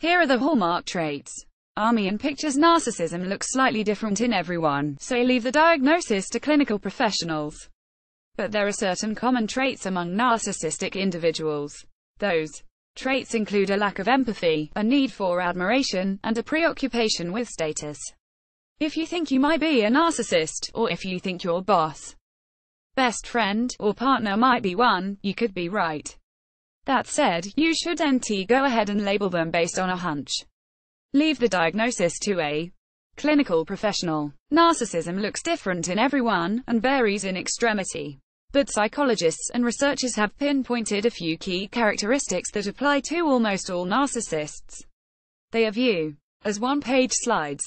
Here are the hallmark traits. Armian Pictures narcissism looks slightly different in everyone, so leave the diagnosis to clinical professionals. But there are certain common traits among narcissistic individuals. Those traits include a lack of empathy, a need for admiration, and a preoccupation with status. If you think you might be a narcissist, or if you think your boss, best friend, or partner might be one, you could be right. That said, you shouldn't go ahead and label them based on a hunch. Leave the diagnosis to a clinical professional. Narcissism looks different in everyone, and varies in extremity. But psychologists and researchers have pinpointed a few key characteristics that apply to almost all narcissists. They are view as one-page slides.